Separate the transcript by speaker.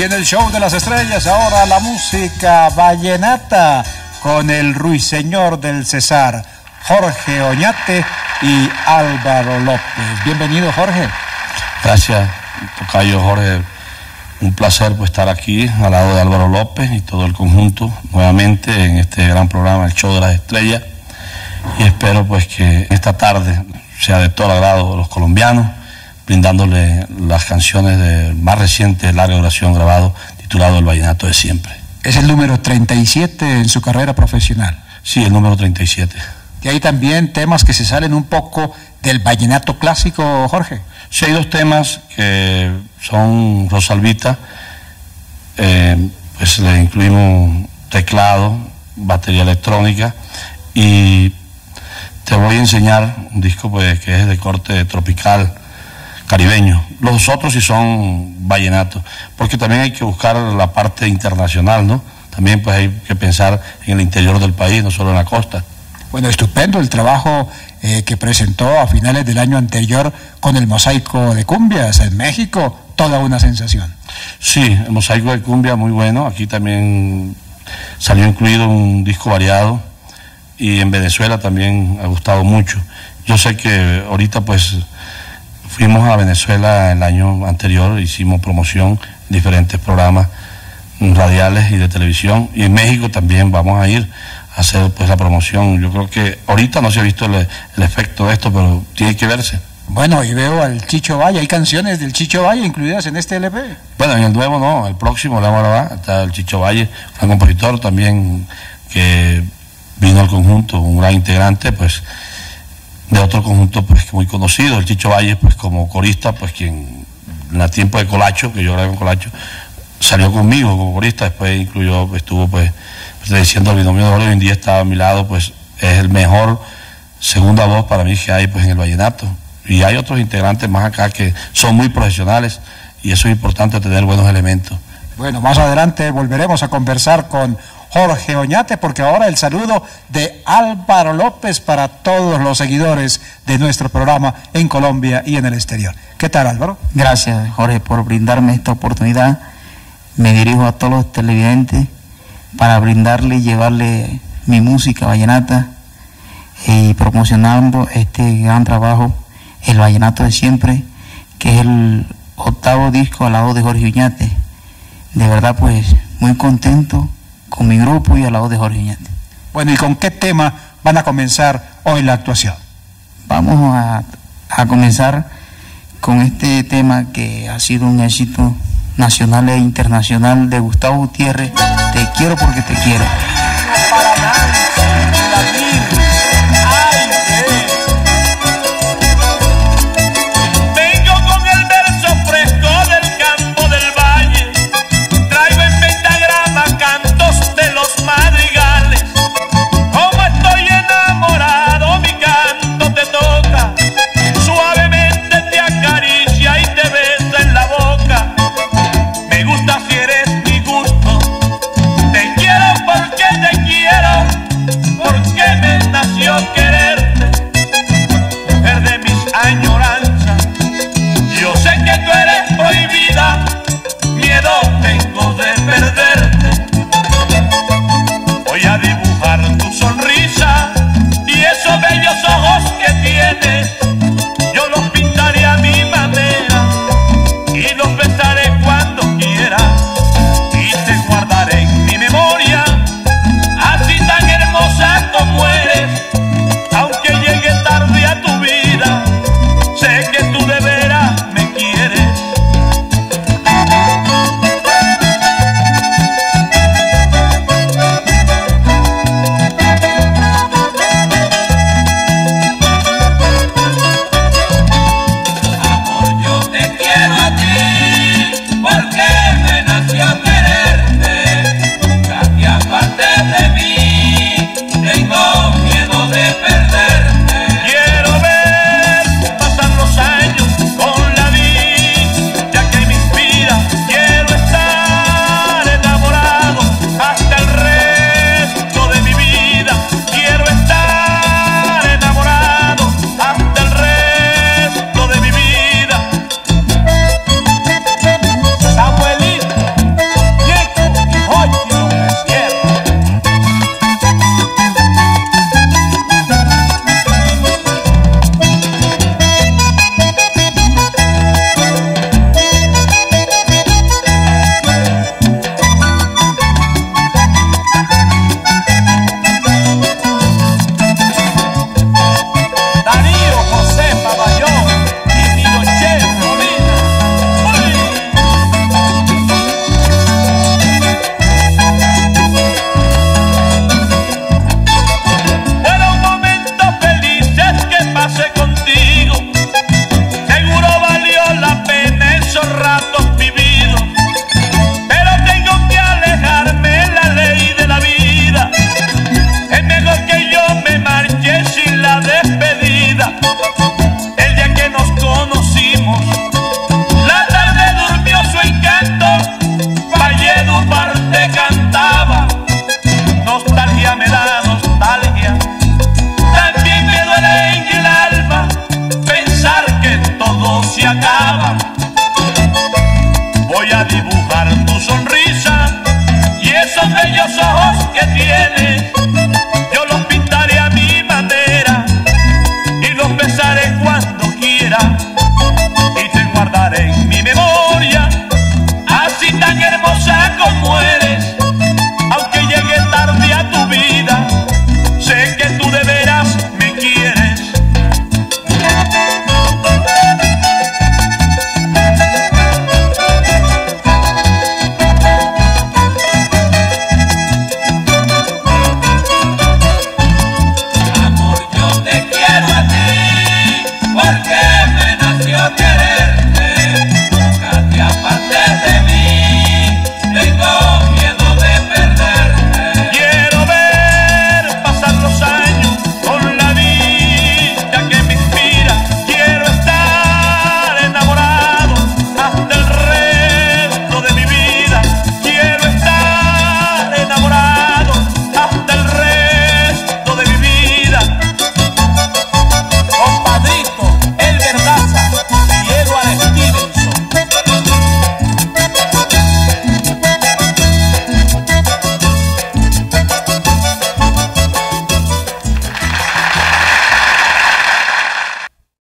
Speaker 1: Y en el show de las estrellas ahora la música vallenata con el ruiseñor del Cesar, Jorge Oñate y Álvaro López. Bienvenido Jorge.
Speaker 2: Gracias, Tocayo Jorge. Un placer pues, estar aquí al lado de Álvaro López y todo el conjunto nuevamente en este gran programa, el Show de las Estrellas. Y espero pues que esta tarde sea de todo agrado de los colombianos, brindándole las canciones de más reciente larga duración grabado titulado El Vallenato de Siempre.
Speaker 1: Es el número 37 en su carrera profesional.
Speaker 2: Sí, el número 37.
Speaker 1: Y hay también temas que se salen un poco del vallenato clásico, Jorge.
Speaker 2: Sí, hay dos temas que son Rosalvita, eh, pues le incluimos teclado, batería electrónica y te voy a enseñar un disco pues, que es de corte tropical, caribeño. Los otros sí son vallenatos, porque también hay que buscar la parte internacional, ¿no? También pues hay que pensar en el interior del país, no solo en la costa.
Speaker 1: Bueno, estupendo el trabajo eh, que presentó a finales del año anterior con el mosaico de cumbias en México, toda una sensación.
Speaker 2: Sí, el mosaico de cumbia muy bueno, aquí también salió incluido un disco variado y en Venezuela también ha gustado mucho. Yo sé que ahorita pues fuimos a Venezuela el año anterior, hicimos promoción en diferentes programas radiales y de televisión y en México también vamos a ir a hacer pues la promoción. Yo creo que ahorita no se ha visto el, el efecto de esto, pero tiene que verse.
Speaker 1: Bueno, y veo al Chicho Valle, hay canciones del Chicho Valle incluidas en este LP.
Speaker 2: Bueno, en el nuevo no, el próximo le vamos a grabar, está el Chicho Valle, un compositor también que vino al conjunto, un gran integrante, pues, de otro conjunto, pues, muy conocido, el Chicho Valle, pues, como corista, pues, quien, en la tiempo de Colacho, que yo grabé con Colacho, salió conmigo como corista, después incluyó, estuvo, pues, diciendo el binomio de oro, hoy en día está a mi lado, pues, es el mejor segunda voz para mí que hay, pues, en el vallenato. Y hay otros integrantes más acá que son muy profesionales y eso es importante tener buenos elementos.
Speaker 1: Bueno, más adelante volveremos a conversar con Jorge Oñate, porque ahora el saludo de Álvaro López para todos los seguidores de nuestro programa en Colombia y en el exterior. ¿Qué tal, Álvaro?
Speaker 3: Gracias, Jorge, por brindarme esta oportunidad. Me dirijo a todos los televidentes para brindarle y llevarle mi música vallenata y promocionando este gran trabajo, el vallenato de siempre, que es el octavo disco al lado de Jorge Oñate. De verdad, pues, muy contento con mi grupo y al lado de Jorge Iñate.
Speaker 1: Bueno, ¿y con qué tema van a comenzar hoy la actuación?
Speaker 3: Vamos a, a comenzar con este tema que ha sido un éxito nacional e internacional de Gustavo Gutiérrez, Te quiero porque te quiero.
Speaker 1: Para Yeah.